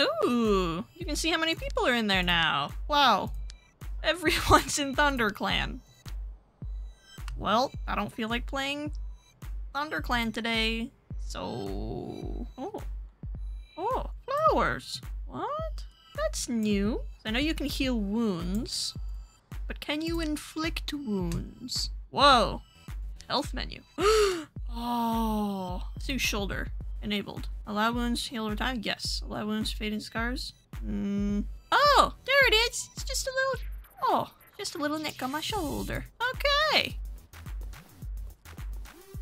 Ooh, you can see how many people are in there now. Wow. Everyone's in ThunderClan. Well, I don't feel like playing ThunderClan today, so... Oh. Oh, flowers. What? That's new. I know you can heal wounds, but can you inflict wounds? Whoa. Health menu. oh. Do shoulder. Enabled. Allow wounds heal over time? Yes. Allow wounds fading scars? Mm. Oh, there it is. It's just a little... Oh, just a little nick on my shoulder. Okay.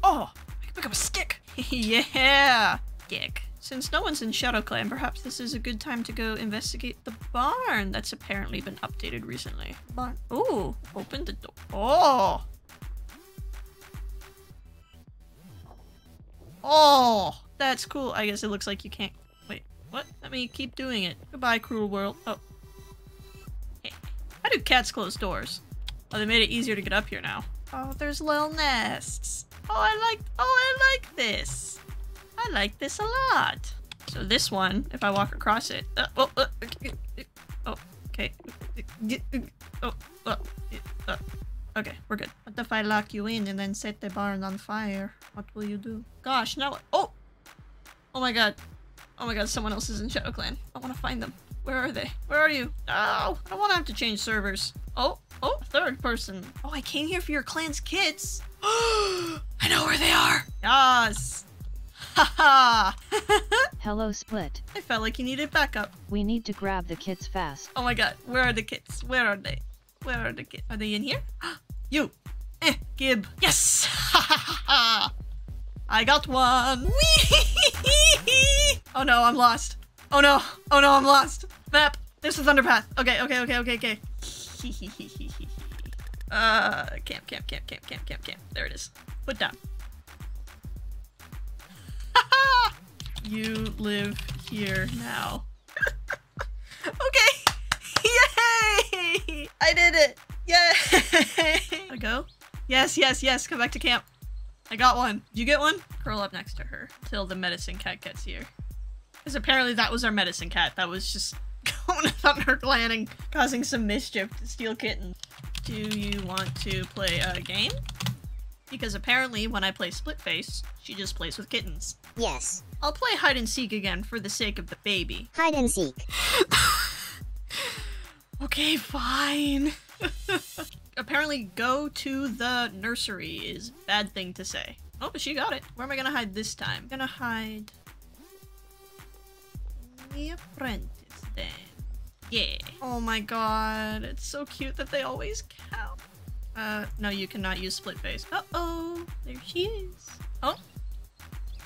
Oh, I can pick up a stick. yeah. Stick. Since no one's in Shadow Clan, perhaps this is a good time to go investigate the barn that's apparently been updated recently. Barn. Ooh, open the door. Oh. Oh, that's cool. I guess it looks like you can't. Wait, what? Let me keep doing it. Goodbye, cruel world. Oh. Hey. How do cats close doors? Oh, they made it easier to get up here now. Oh, there's little nests. Oh, I like. Oh, I like this. I like this a lot. So this one, if I walk across it, uh, oh, uh, oh, okay, oh, uh, okay, we're good. What if I lock you in and then set the barn on fire? What will you do? Gosh, now, oh my god, oh my god, someone else is in Shadow Clan. I want to find them. Where are they? Where are you? Oh, I don't want to have to change servers. Oh, oh, third person. Oh, I came here for your clan's kids. I know where they are. Yes. Haha! Hello, Split. I felt like you needed backup. We need to grab the kids fast. Oh my god, where are the kids? Where are they? Where are the kids? Are they in here? you! Eh, Gib. Yes! Ha ha ha! I got one! Whee! Oh no, I'm lost. Oh no! Oh no, I'm lost! Map! There's the Thunderpath! Okay, okay, okay, okay, okay. uh, camp, camp, camp, camp, camp, camp, camp. There it is. Put down. you live here now. okay. Yay! I did it. Yay! I go. Yes, yes, yes. Come back to camp. I got one. You get one? Curl up next to her till the medicine cat gets here. Because apparently that was our medicine cat. That was just going thunder landing, causing some mischief to steal kittens. Do you want to play a game? Because apparently when I play Split Face, she just plays with kittens. Yes. I'll play hide and seek again for the sake of the baby. Hide and seek. okay, fine. Apparently go to the nursery is bad thing to say. Oh, but she got it. Where am I gonna hide this time? I'm gonna hide the apprentice then. Yeah. Oh my god, it's so cute that they always count. Uh, no, you cannot use split face. Uh-oh, there she is. Oh,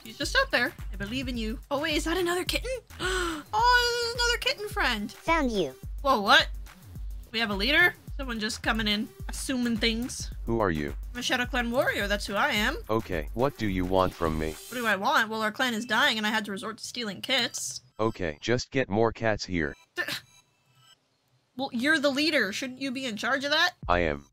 she's just up there. I believe in you. Oh wait, is that another kitten? oh, there's another kitten friend. Found you. Whoa, what? We have a leader? Someone just coming in, assuming things. Who are you? I'm a Shadow Clan warrior, that's who I am. Okay, what do you want from me? What do I want? Well, our clan is dying and I had to resort to stealing kits. Okay, just get more cats here. Well, you're the leader. Shouldn't you be in charge of that? I am.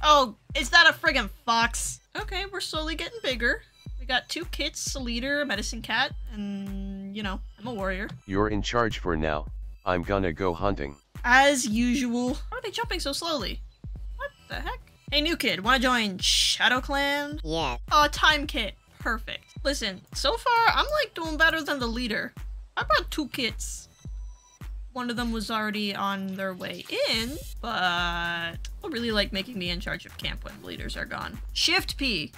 Oh, is that a friggin' fox? Okay, we're slowly getting bigger. We got two kits, a leader, a medicine cat, and, you know, I'm a warrior. You're in charge for now. I'm gonna go hunting. As usual. Why are they jumping so slowly? What the heck? Hey, new kid, wanna join Shadow Clan? Yeah. Oh, time kit. Perfect. Listen, so far, I'm like doing better than the leader. I brought two kits. One of them was already on their way in, but I really like making me in charge of camp when leaders are gone. Shift P.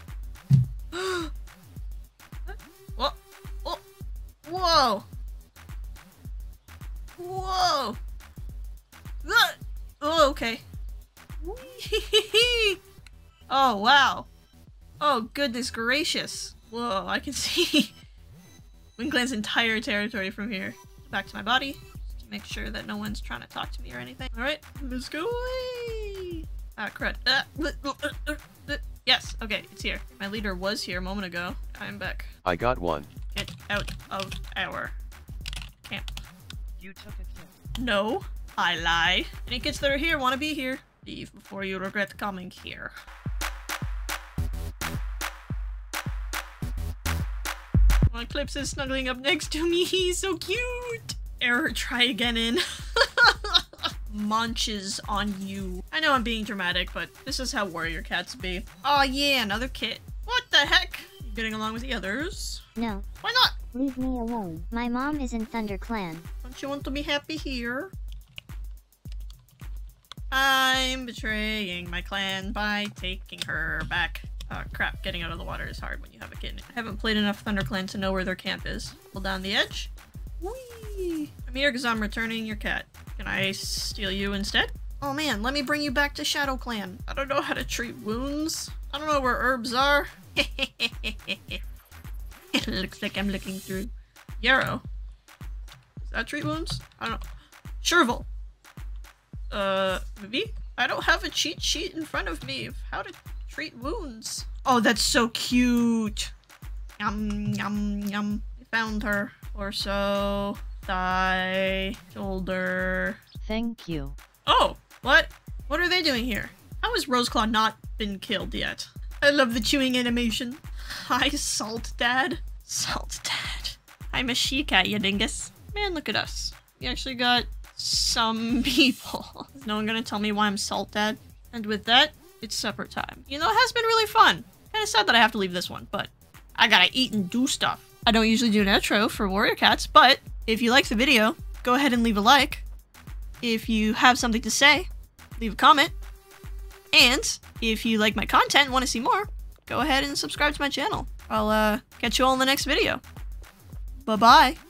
Whoa. Whoa. Oh, okay. oh, wow. Oh, goodness gracious. Whoa, I can see WindClan's entire territory from here. Back to my body to make sure that no one's trying to talk to me or anything. All right, let's go away. Ah, crud. Uh, uh, uh, yes, okay, it's here. My leader was here a moment ago. I'm back. I got one it out of our camp. You took a kill. No, I lie. Any kids that are here want to be here. Leave before you regret coming here. My Clips is snuggling up next to me. He's so cute. Error, try again in. munches on you. I know I'm being dramatic, but this is how warrior cats be. Oh yeah, another kit. What the heck? Getting along with the others? No, Why not? leave me alone. My mom is in Thunder Clan. Don't you want to be happy here? I'm betraying my clan by taking her back. Oh crap, getting out of the water is hard when you have a kitten. I haven't played enough ThunderClan to know where their camp is. Pull down the edge. Whee! I'm here because I'm returning your cat. Can I steal you instead? Oh man, let me bring you back to Shadow Clan. I don't know how to treat wounds. I don't know where herbs are. it looks like I'm looking through. Yarrow. Does that treat wounds? I don't know. Chervil. Uh, maybe? I don't have a cheat sheet in front of me of how to treat wounds. Oh, that's so cute. Yum, yum, yum. I found her. Torso, thigh, shoulder. Thank you. Oh, what? What are they doing here? How is Roseclaw not been killed yet? I love the chewing animation. Hi, Salt Dad. Salt Dad. I'm a she cat, you dingus. Man, look at us. We actually got some people. Is no one gonna tell me why I'm Salt Dad? And with that, it's supper time. You know, it has been really fun. Kinda sad that I have to leave this one, but I gotta eat and do stuff. I don't usually do an outro for Warrior Cats, but if you liked the video, go ahead and leave a like. If you have something to say, leave a comment. And if you like my content and want to see more, go ahead and subscribe to my channel. I'll uh, catch you all in the next video. Bye bye.